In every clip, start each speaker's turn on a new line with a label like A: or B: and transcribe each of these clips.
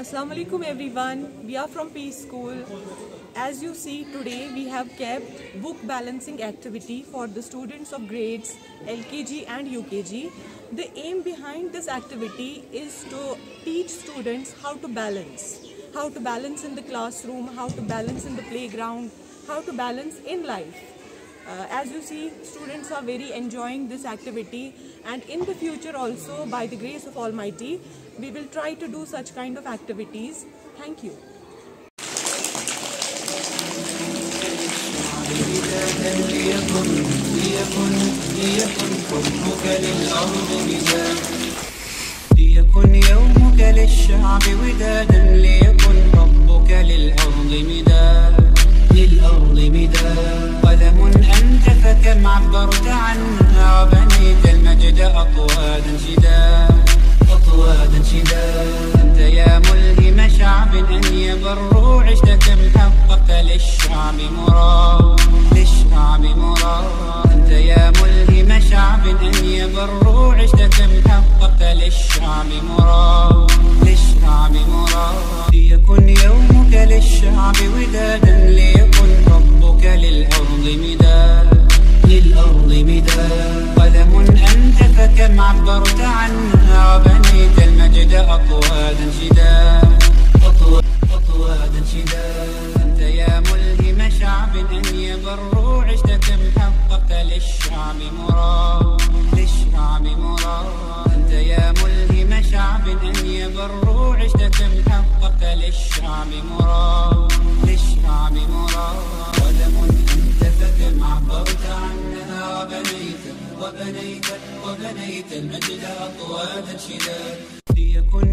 A: Assalamu alaikum everyone. We are from Peace School. As you see today we have kept book balancing activity for the students of grades LKG and UKG. The aim behind this activity is to teach students how to balance. How to balance in the classroom, how to balance in the playground, how to balance in life Uh, as you see, students are very enjoying this activity and in the future also, by the grace of Almighty, we will try to do such kind of activities. Thank you.
B: ليكن ليكن ليكن حبك للأرض مداد ليكن يومك للشعب ودادا ليكن حبك للأرض أطوادا شداد أطوادا شداد أنت يا ملهم شعب أن يبروا عشت كم حققت للشعب مراد للشعب مراد أنت يا ملهم شعب أن يبروا عشت كم حققت للشعب مراد للشعب مراد ليكن يومك للشعب ودادا ليكن حبك للأرض مداد شداد أطوا- أطوادا شداد أنت يا ملهم شعب أن يبروا عشت كم حققت للشعب مراد للشعب مراد. أنت يا ملهم شعب أن يبروا عشت كم حققت للشعب مراد للشعب مراد. قلم أنت فكم عبرت عنها وبنيت وبنيت وبنيت المجد أطوادا شداد ليكن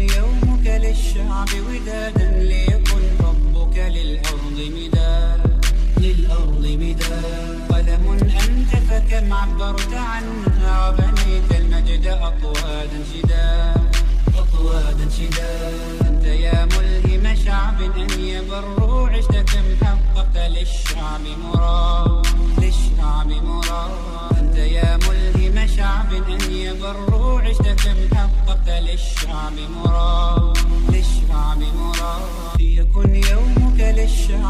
B: يومك للشعب ودادا ليكن حبك للأرض مداد للأرض مداد قلم أنت فكم عبرت عنها وبنيت المجد أطوادا شداد أطوادا شداد أنت يا ملهم شعب أن يبروا عشت كم حققت للشعب مراد للشعب مراد أنت يا ملهم شعب أن يبروا عشت كم حققت للشعب مراد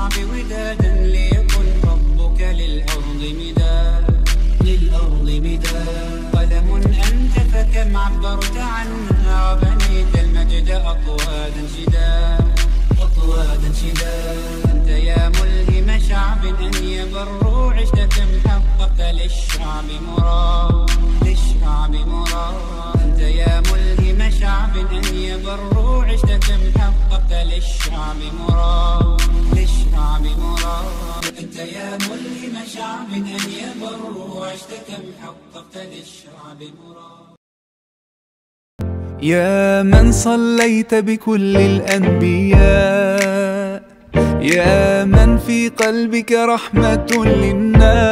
B: للشعب ودادا ليكن حبك للأرض مداد للأرض مداد قلم أنت فكم عبرت عنها وبنيت المجد أطوادا شداد أطوادا شداد أنت يا ملهم شعب أن يبروا عشت كم حققت للشعب مراد للشعب مراد أنت يا ملهم شعب أن يبروا عشت كم حققت للشعب مراد للشعب مراد أنت يا ملهم شعب أن يبروا عشت كم حققت للشعب مراد
C: يا من صليت بكل الأنبياء يا من في قلبك رحمة للناس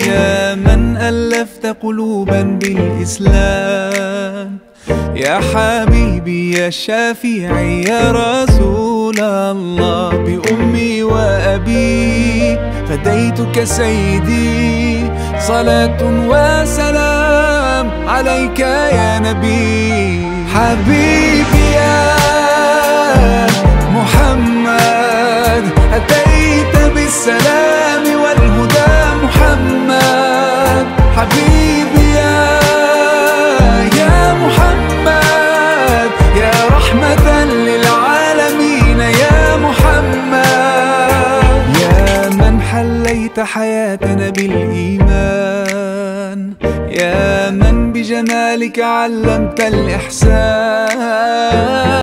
C: يا من ألفت قلوبا بالإسلام. يا حبيبي يا شافعي يا رسول الله بأمي وأبي فديتك سيدي صلاة وسلام عليك يا نبي. حبيبي يا محمد أتيت بالسلام. حليت حياتنا بالإيمان. يا من بجمالك علمت الإحسان.